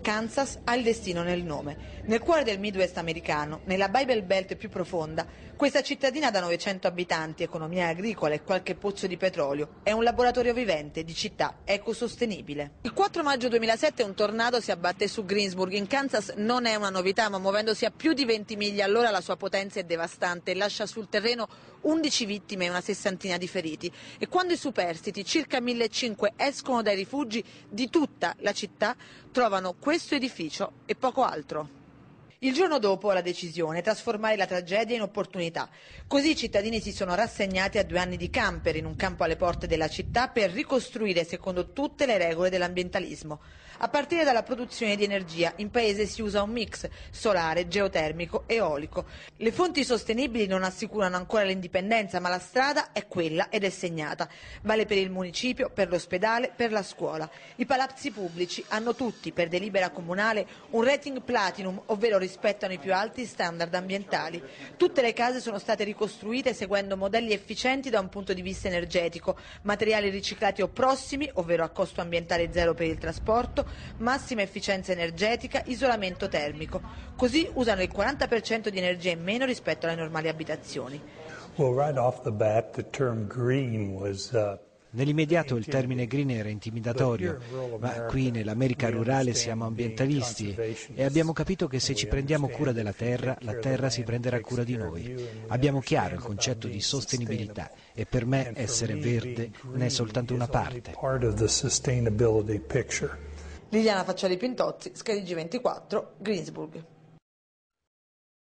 Kansas ha il destino nel nome. Nel cuore del Midwest americano, nella Bible Belt più profonda, questa cittadina da 900 abitanti, economia agricola e qualche pozzo di petrolio, è un laboratorio vivente di città ecosostenibile. Il 4 maggio 2007 un tornado si abbatte su Greensburg in Kansas, non è una novità, ma muovendosi a più di 20 miglia all'ora la sua potenza è devastante e lascia sul terreno 11 vittime e una sessantina di feriti. E quando i superstiti, circa 1500, escono dai rifugi di tutta la città, trovano questo edificio e poco altro. Il giorno dopo la decisione, trasformare la tragedia in opportunità. Così i cittadini si sono rassegnati a due anni di camper in un campo alle porte della città per ricostruire secondo tutte le regole dell'ambientalismo. A partire dalla produzione di energia, in paese si usa un mix solare, geotermico, eolico. Le fonti sostenibili non assicurano ancora l'indipendenza, ma la strada è quella ed è segnata. Vale per il municipio, per l'ospedale, per la scuola. I palazzi pubblici hanno tutti, per delibera comunale, un rating platinum, ovvero rispettano i più alti standard ambientali. Tutte le case sono state ricostruite seguendo modelli efficienti da un punto di vista energetico, materiali riciclati o prossimi, ovvero a costo ambientale zero per il trasporto, massima efficienza energetica, isolamento termico. Così usano il 40% di energia in meno rispetto alle normali abitazioni. Well, right Nell'immediato il termine green era intimidatorio, ma qui nell'America rurale siamo ambientalisti e abbiamo capito che se ci prendiamo cura della terra, la terra si prenderà cura di noi. Abbiamo chiaro il concetto di sostenibilità e per me essere verde ne è soltanto una parte. Liliana Faccioli Pintozzi, Sky 24 Greensburg.